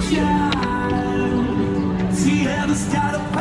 child. She ever started.